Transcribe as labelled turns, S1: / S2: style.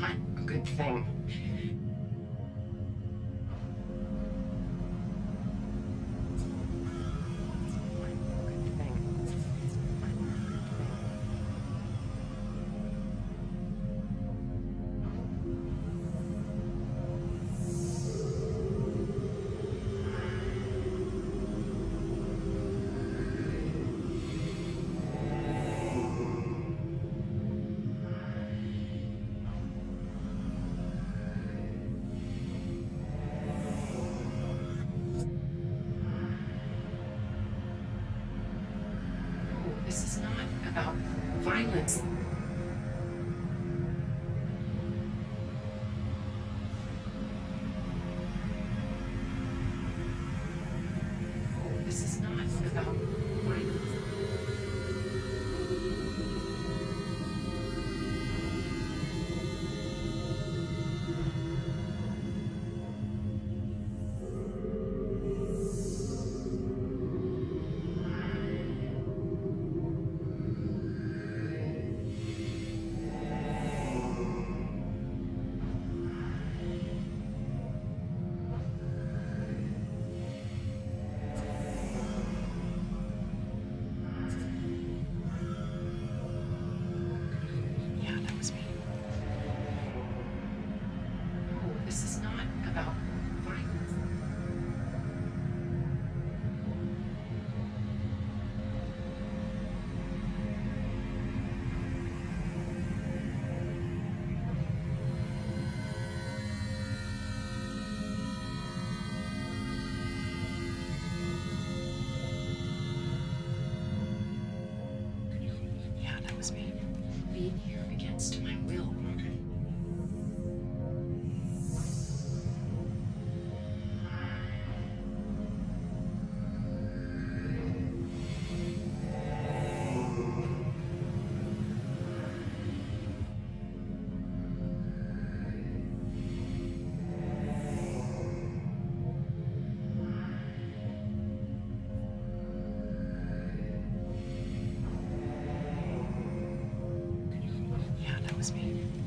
S1: not a good thing. about violence. Oh, this is not about be me.